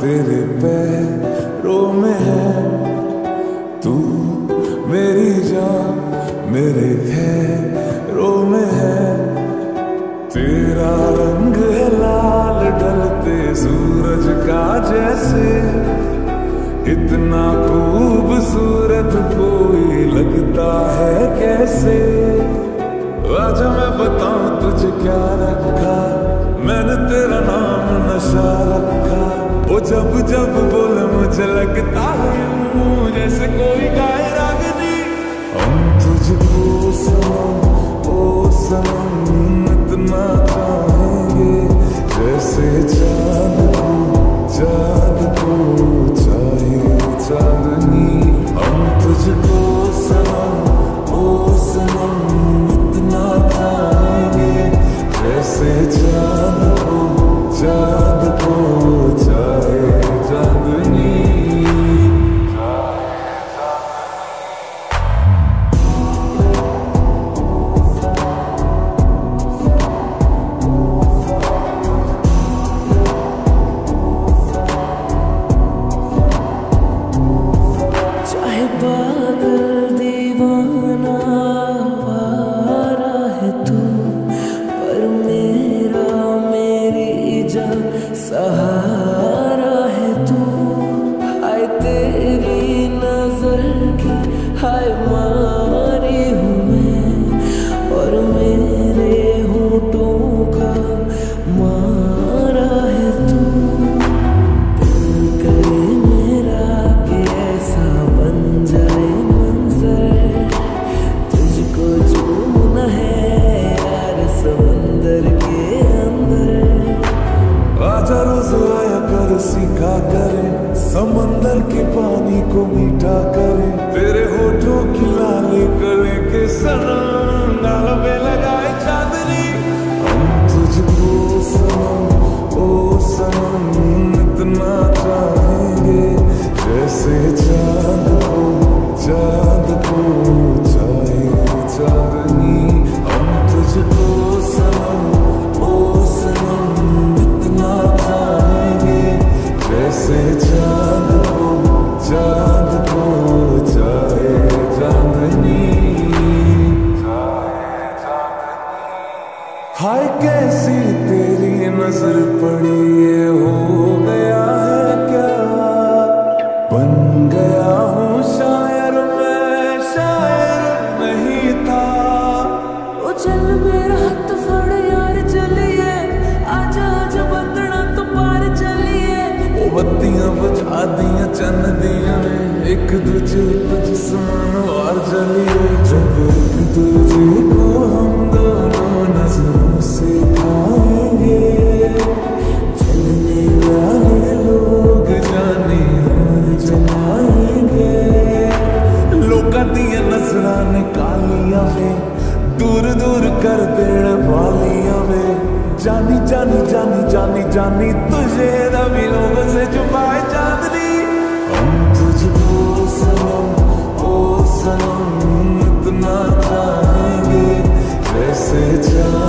तेरे पैरों में है। तू मेरी जान, मेरे खैरों में है। तेरा रंग है लाल, डलते सूरज का जैसे। इतना खूबसूरत कोई लगता है कैसे? आजा मैं बताऊँ जब कर करे, समंदर के पानी को मीठा करे। तेरे होठों की लाली गले के सनम लगाए चांदनी। तुझको सनम, ओ सनम, इतना चाहेंगे जैसे चाँद को चाँद को, चाहे चांदनी। हम तुझको नज़र पड़ी ये हो गया है क्या? बन गया हूँ शायर मैं शायर नहीं था। ओ चल मेरा हाथ फड़ यार चलिए। आजा आजा बंदना तो पार चलिए। वो बत्तियाँ बुझा दिया चन्न दिया एक दूजे को जिसमान और जलिए। जब एक दूजे को कालियाँ वे दूर दूर कर देण वालियाँ वे जानी जानी जानी जानी जानी तुझे रवि लोगों से छुपाए चांदनी हम तुझको सनम ओ सनम इतना चाहेंगे जैसे चाँद